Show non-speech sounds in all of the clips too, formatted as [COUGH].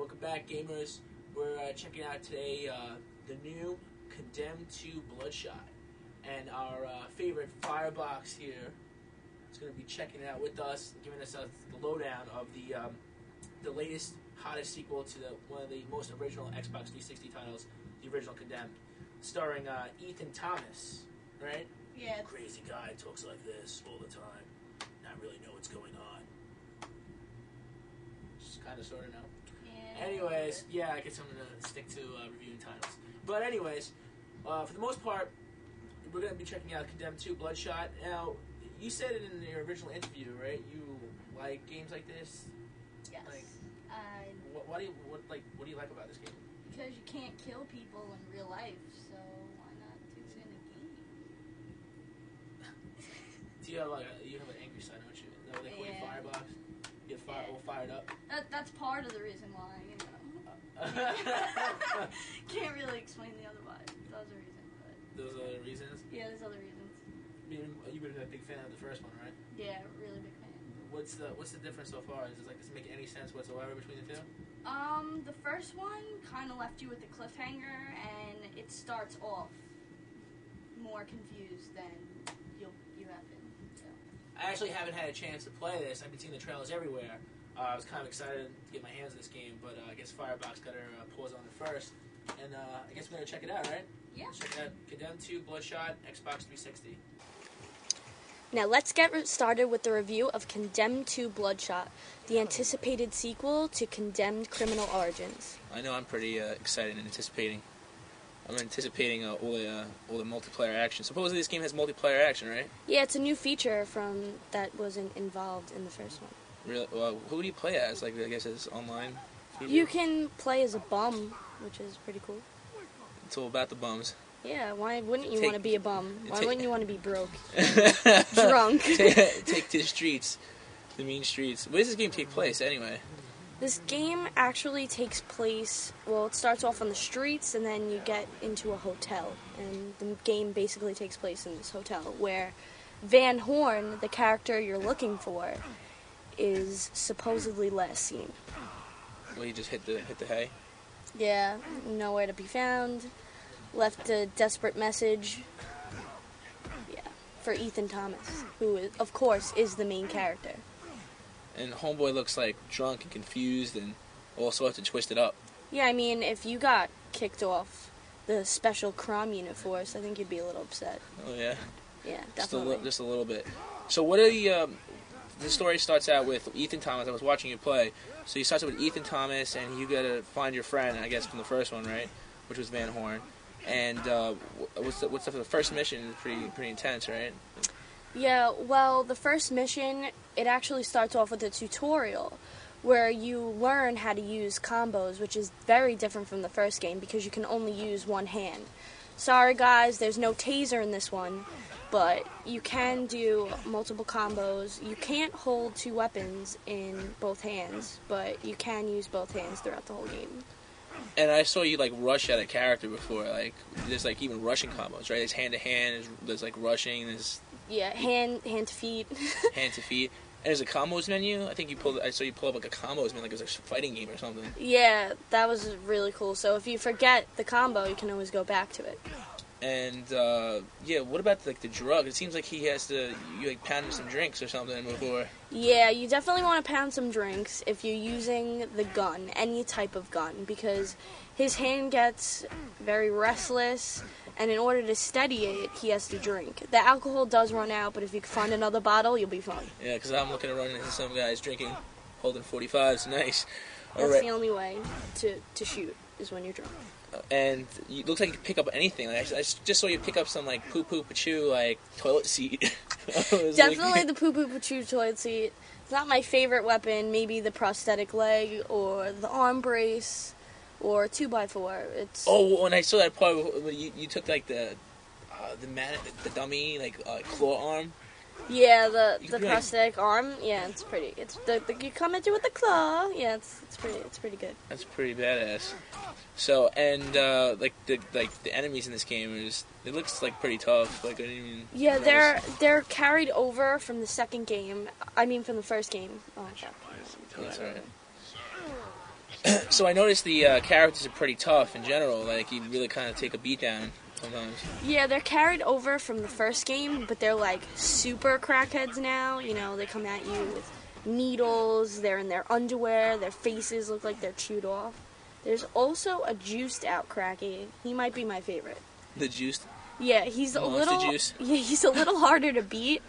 Welcome back, gamers. We're uh, checking out today uh, the new Condemned 2 Bloodshot. And our uh, favorite Firebox here is going to be checking it out with us, giving us uh, the lowdown of the um, the latest, hottest sequel to the, one of the most original Xbox 360 titles, the original Condemned, starring uh, Ethan Thomas, right? Yeah. Crazy guy talks like this all the time. Not really know what's going on. Just kind of, sort of know. Anyways, yeah, I guess I'm gonna stick to uh, reviewing titles. But anyways, uh, for the most part, we're gonna be checking out Condemned 2 Bloodshot. Now, you said it in your original interview, right? You like games like this. Yes. like- I What, what do you what like? What do you like about this game? because you can't kill people in real life, so why not do it in a game? [LAUGHS] Do you have like a, you have an angry side, don't you? Is that what they call your Yeah. firebox? You get fire, all fired up. That that's part of the reason why. You know. [LAUGHS] [LAUGHS] can't really explain the other why. Those are reasons, but Those are the reasons. yeah, there's other reasons. You've been a big fan of the first one, right? Yeah, really big fan. What's the what's the difference so far? Is it like does it make any sense whatsoever between the two? Um, the first one kind of left you with the cliffhanger, and it starts off more confused than you'll you have been. So. I actually haven't had a chance to play this. I've been seeing the trailers everywhere. Uh, I was kind of excited to get my hands on this game, but uh, I guess Firebox got her uh, paws on it first. And uh, I guess we're going to check it out, right? Yeah. Check it out. Condemned 2 Bloodshot, Xbox 360. Now let's get started with the review of Condemned 2 Bloodshot, the anticipated sequel to Condemned Criminal Origins. I know I'm pretty uh, excited and anticipating. I'm anticipating uh, all the uh, all the multiplayer action. Supposedly this game has multiplayer action, right? Yeah, it's a new feature from that wasn't involved in the first one. Really? Well, who do you play as? Like I guess it's online. You can play as a bum, which is pretty cool. It's all about the bums. Yeah, why wouldn't you Take- want to be a bum? Why take- wouldn't you want to be broke? [LAUGHS] Drunk. [LAUGHS] Drunk. Take to the streets, the mean streets. Where does this game take place anyway? This game actually takes place, well, it starts off on the streets and then you get into a hotel. And the game basically takes place in this hotel where Van Horn, the character you're looking for, is supposedly last seen. Well, you just hit the hit the hay. Yeah, nowhere to be found. Left a desperate message. Yeah, for Ethan Thomas, who, is, of course, is the main character. And homeboy looks like drunk and confused and all sorts of twisted up. Yeah, I mean, if you got kicked off the special crime unit force, I think you'd be a little upset. Oh yeah, Yeah, just a definitely. li- just a little bit. So what are the um, the story starts out with Ethan Thomas. I was watching you play. So you starts with Ethan Thomas, and you gotta find your friend. I guess from the first one, right? Which was Van Horn. And uh, what's the, what's the first mission? Is pretty pretty intense, right? Yeah, well, the first mission, it actually starts off with a tutorial where you learn how to use combos, which is very different from the first game because you can only use one hand. Sorry, guys, there's no taser in this one, but you can do multiple combos. You can't hold two weapons in both hands, but you can use both hands throughout the whole game. And I saw you like rush at a character before. Like there's like even rushing combos, right? There's hand to hand. There's, there's like rushing. There's Yeah, hand hand to feet. [LAUGHS] hand to feet. And there's a combos menu. I think you pulled. I saw you pull up like a combos menu, like it was a fighting game or something. Yeah, that was really cool. So if you forget the combo, you can always go back to it. And uh, yeah, what about like the drug? It seems like he has to you like pound him some drinks or something before. Yeah, you definitely want to pound some drinks if you're using the gun, any type of gun, because his hand gets very restless, and in order to steady it, he has to drink. The alcohol does run out, but if you can find another bottle, you'll be fine. Yeah, because I'm looking to run into some guys drinking, holding 45s. Nice. All That's right. the only way to, to shoot, is when you're drunk. And it looks like you can pick up anything. Like, I just- I just saw you pick up some like poo poo pachoo like toilet seat. [LAUGHS] Was like- Definitely the poo poo pachoo toilet seat. It's not my favorite weapon. Maybe the prosthetic leg or the arm brace or two by four. It's Oh, when I saw that part, you, you took like the uh, the man, the dummy like uh, claw arm. Yeah the the prosthetic arm. Yeah, it's pretty. It's the, the you come at you with the claw. Yeah, it's it's pretty it's pretty good. That's pretty badass. So and uh, like the like the enemies in this game is it looks like pretty tough. Like I didn't even Yeah, notice. they're they're carried over from the second game. I mean, from the first game. Oh. That's alright. [COUGHS] so I noticed the uh, characters are pretty tough in general. Like you really kind of take a beat down sometimes. Yeah, they're carried over from the first game, but they're like super crackheads now. You know, they come at you with needles, they're in their underwear, their faces look like they're chewed off. There's also a juiced out cracky. He might be my favorite. The juiced? Yeah, he's a little. [LAUGHS] Yeah, he's a little harder to beat,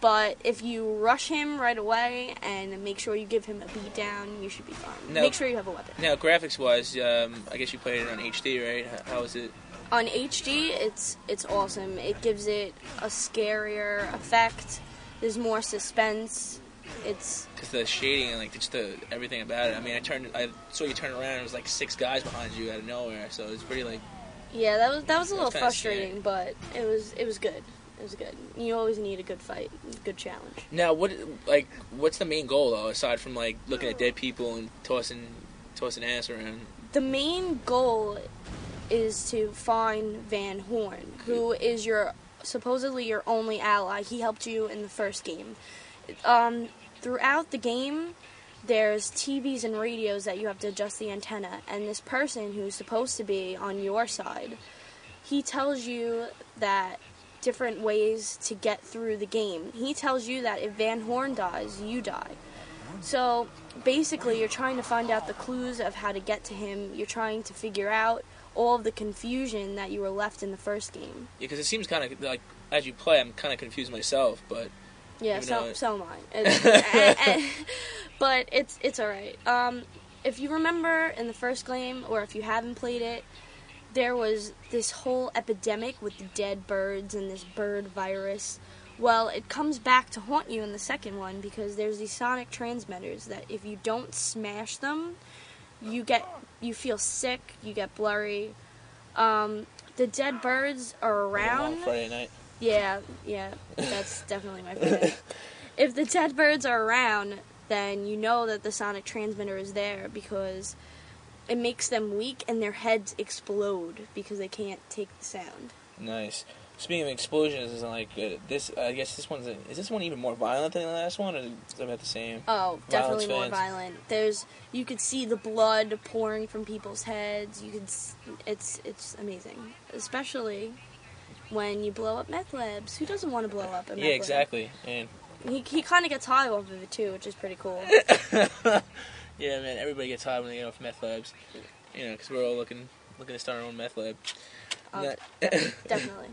but if you rush him right away and make sure you give him a beat down, you should be fine. No. Make sure you have a weapon. Now, graphics wise, um, I guess you played it on HD, right? How, how was it? On HD, it's it's awesome. It gives it a scarier effect. There's more suspense. It's Because the shading and like just the everything about it. I mean, I turned, I saw you turn around, and it was like six guys behind you out of nowhere. So it was pretty like yeah, that was that was a little kinda frustrating, but it was it was good. It was good. You always need a good fight, good challenge. Now, what like what's the main goal though, aside from like looking at dead people and tossing tossing ass around? the main goal is to find Van Horn, who is your supposedly your only ally. He helped you in the first game. Um, throughout the game, there's TVs and radios that you have to adjust the antenna, and this person who's supposed to be on your side, he tells you that different ways to get through the game. He tells you that if Van Horn dies, you die. So basically, you're trying to find out the clues of how to get to him. You're trying to figure out all of the confusion that you were left in the first game. Yeah, because it seems kind of like as you play, I'm kind of confused myself. But Yeah, so it- so am I. [LAUGHS] It's- and- [LAUGHS] and- but it's it's all right. Um, if you remember in the first game, or if you haven't played it, there was this whole epidemic with the dead birds and this bird virus. Well, it comes back to haunt you in the second one because there's these sonic transmitters that if you don't smash them, you get you feel sick, you get blurry. Um, the dead birds are around. Friday night. Yeah, yeah, that's [LAUGHS] definitely my favorite. if the dead birds are around, then you know that the sonic transmitter is there because it makes them weak and their heads explode because they can't take the sound. Nice. Speaking of explosions, is like uh, this. I guess this one's. Is this one even more violent than the last one, or is it about the same? Oh, definitely more violent. There's you could see the blood pouring from people's heads. You could it's it's amazing, especially when you blow up meth labs. Who doesn't want to blow up a meth Yeah, lab? exactly. And He he kind of gets high off of it too, which is pretty cool. [LAUGHS] yeah, man, everybody gets high when they get off meth labs. You know, because we're all looking looking to start our own meth lab. Oh, That- [COUGHS] definitely.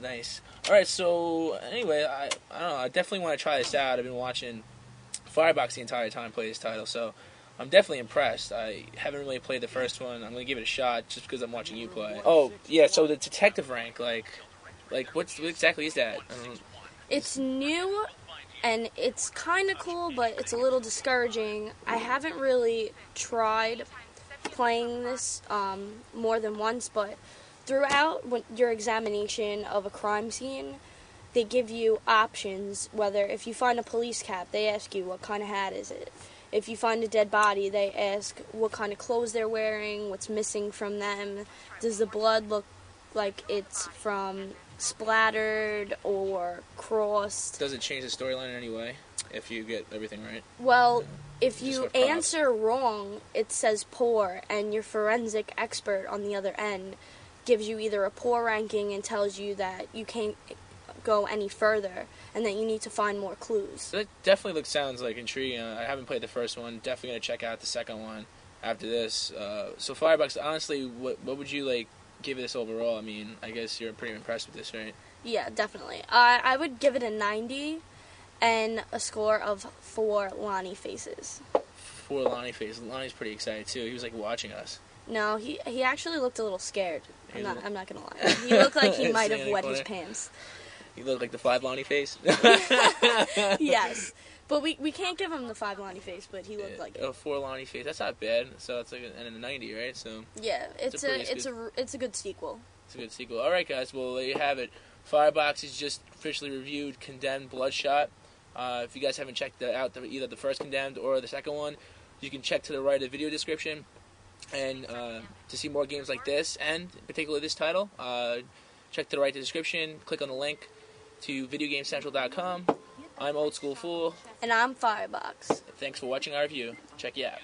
nice. All right. So anyway, I I don't know. I definitely want to try this out. I've been watching Firebox the entire time play this title, so I'm definitely impressed. I haven't really played the first one. I'm gonna give it a shot just because I'm watching you play. Oh yeah. So the detective rank, like, like what's what exactly is that? I mean, It's new and it's kind of cool, but it's a little discouraging. I haven't really tried playing this um, more than once, but throughout your examination of a crime scene, they give you options. Whether if you find a police cap, they ask you what kind of hat is it. If you find a dead body, they ask what kind of clothes they're wearing, what's missing from them. Does the blood look like it's from splattered or crossed? does it change the storyline in any way if you get everything right? Well, if you answer wrong, it says poor, and your forensic expert on the other end gives you either a poor ranking and tells you that you can't go any further and that you need to find more clues. That definitely looks sounds like intriguing. Uh, I haven't played the first one. Definitely gonna check out the second one after this. Uh, so Firebox, honestly, what what would you like give this overall? I mean, I guess you're pretty impressed with this, right? Yeah, definitely. I I would give it a 90 and a score of four Lonnie faces. Four Lonnie faces. Lonnie's pretty excited too. He was like watching us. No, he he actually looked a little scared. I'm not I'm not gonna lie. [LAUGHS] He looked like he might have wet his pants. You look like the five Lonnie face. [LAUGHS] [LAUGHS] yes, but we we can't give him the five Lonnie face, but he looked like it. a four Lonnie face. That's not bad. So it's like a, and a ninety, right? So Yeah, it's, It's a a, it's a r- it's a good sequel. It's a good sequel. All right, guys. Well, there you have it. Firebox is just officially reviewed Condemned Bloodshot. Uh, if you guys haven't checked out, the, either the first Condemned or the second one, you can check to the right of the video description. And uh, to see more games like this, and particularly this title, uh, check to the right the description. Click on the link to VideoGameCentral.com. I'm Old School Fool. And I'm Firebox. Thanks for watching our review. Check you out.